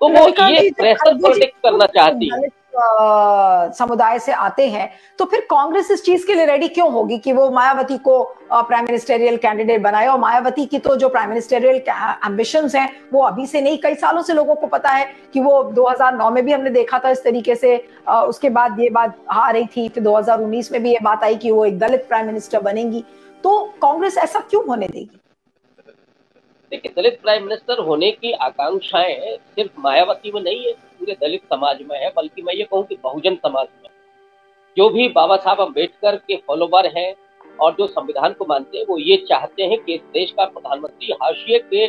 तो वो ये प्रेशर पॉलिटिक्स करना चाहती है। समुदाय से आते हैं। तो फिर कांग्रेस इस चीज़ के लिए रेडी क्यों होगी कि वो मायावती को प्राइम मिनिस्टेरियल कैंडिडेट बनाए? और मायावती की तो जो प्राइम मिनिस्टेरियल एम्बिशंस हैं वो अभी से नहीं कई सालों से लोगों को पता है कि वो 2009 में भी हमने देखा था इस तरीके से उसके बाद ये बात आ रही थी फिर 2019 में भी ये बात आई कि वो एक दलित प्राइम मिनिस्टर बनेंगी। तो कांग्रेस ऐसा क्यों होने देगी? देखिए, दलित प्राइम मिनिस्टर होने की आकांक्षाएँ सिर्फ़ मायावती में नहीं है, पूरे दलित समाज में है, बल्कि मैं ये कहूँ कि बहुजन समाज में। जो भी बाबा साहब अंबेडकर के फॉलोवर हैं और जो संविधान को मानते हैं, वो ये चाहते हैं कि इस देश का प्रधानमंत्री हाशिए के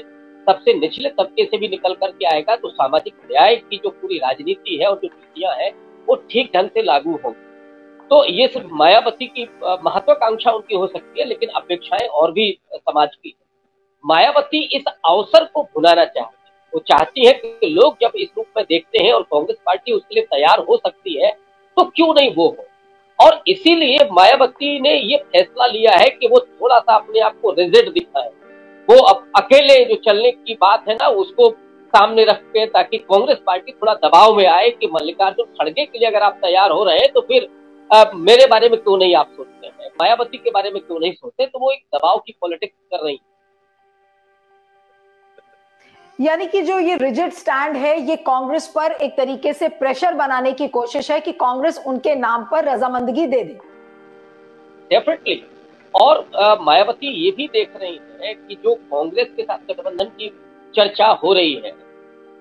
सबसे निचले तबके से भी निकल करके आएगा तो सामाजिक न्याय की जो पूरी राजनीति है और जो नीतियाँ हैं, वो ठीक ढंग से लागू होंगी। तो ये सिर्फ़ मायावती की महत्वाकांक्षा उनकी हो सकती है, लेकिन अपेक्षाएँ और भी समाज की मायावती इस अवसर को भुलाना चाहती है। वो चाहती है कि लोग जब इस रूप में देखते हैं और कांग्रेस पार्टी उसके लिए तैयार हो सकती है तो क्यों नहीं वो हो? और इसीलिए मायावती ने ये फैसला लिया है कि वो थोड़ा सा अपने आप को रिजिड है वो अब अकेले जो चलने की बात है ना उसको सामने रख के ताकि कांग्रेस पार्टी थोड़ा दबाव में आए कि मल्लिकार्जुन खड़गे के लिए अगर आप तैयार हो रहे हैं तो फिर आ, मेरे बारे में क्यों नहीं आप सोचते हैं? मायावती के बारे में क्यों नहीं सोचते? तो वो एक दबाव की पॉलिटिक्स कर रही है। यानी कि जो ये रिजिड स्टैंड है ये कांग्रेस पर एक तरीके से प्रेशर बनाने की कोशिश है कि कांग्रेस उनके नाम पर रजामंदगी दे दे। डेफिनेटली और मायावती ये भी देख रही है कि जो कांग्रेस के साथ गठबंधन की चर्चा हो रही है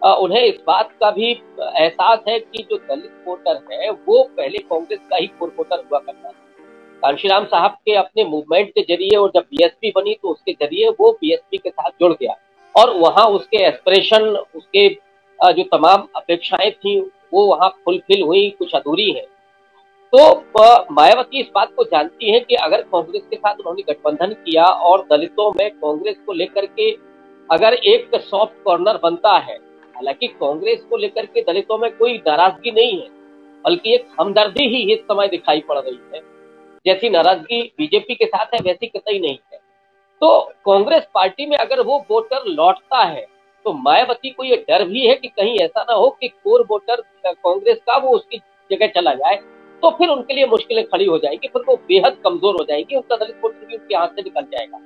आ, उन्हें इस बात का भी एहसास है कि जो दलित वोटर है वो पहले कांग्रेस का ही कोर वोटर हुआ करता था। कांशीराम साहब के अपने मूवमेंट के ज़रिए और जब बीएसपी बनी तो उसके ज़रिए वो बीएसपी के साथ जुड़ गया। और वहाँ उसके एक्सप्रेशन उसके जो तमाम अपेक्षाएँ थी, वो वहाँ फुलफिल हुई, कुछ अधूरी है। तो मायावती इस बात को जानती है कि अगर कांग्रेस के साथ उन्होंने गठबंधन किया और दलितों में कांग्रेस को लेकर के अगर एक सॉफ्ट कॉर्नर बनता है, हालाँकि कांग्रेस को लेकर के दलितों में कोई नाराज़गी नहीं है, बल्कि एक हमदर्दी ही इस समय दिखाई पड़ रही है। जैसी नाराज़गी बीजेपी के साथ है, वैसी कतई नहीं है। तो कांग्रेस पार्टी में अगर वो वोटर लौटता है तो मायावती को ये डर भी है कि कहीं ऐसा ना हो कि कोर वोटर कांग्रेस का वो उसकी जगह चला जाए तो फिर उनके लिए मुश्किलें खड़ी हो जाएँगी, फिर वो बेहद कमज़ोर हो जाएगी, उनका दलित वोटर भी उनके हाथ से निकल जाएगा।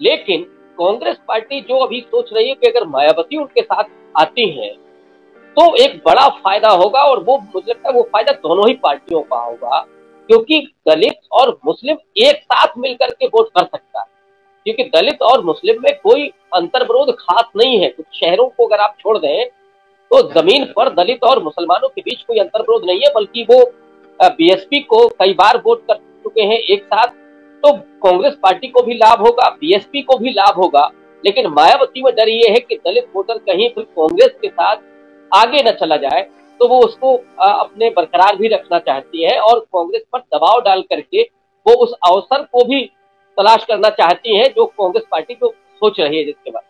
लेकिन कांग्रेस पार्टी जो अभी सोच रही है कि अगर मायावती उनके साथ आती है तो एक बड़ा फ़ायदा होगा और वो मुझे लगता है वो फ़ायदा दोनों ही पार्टियों का होगा, क्योंकि दलित और मुस्लिम एक साथ मिलकर के वोट कर सकता है। क्योंकि दलित और मुस्लिम में कोई अंतर्विरोध खास नहीं है। कुछ शहरों को अगर आप छोड़ दें तो ज़मीन पर दलित और मुसलमानों के बीच कोई अंतर्विरोध नहीं है, बल्कि वो बीएसपी को कई बार वोट कर चुके हैं एक साथ। तो कांग्रेस पार्टी को भी लाभ होगा बीएसपी को भी लाभ होगा, लेकिन मायावती में डर ये है कि दलित वोटर कहीं फिर कांग्रेस के साथ आगे न चला जाए तो वो उसको अपने बरकरार भी रखना चाहती है और कांग्रेस पर दबाव डाल करके वो उस अवसर को भी तलाश करना चाहती है जो कांग्रेस पार्टी को सोच रही है जिसके बाद।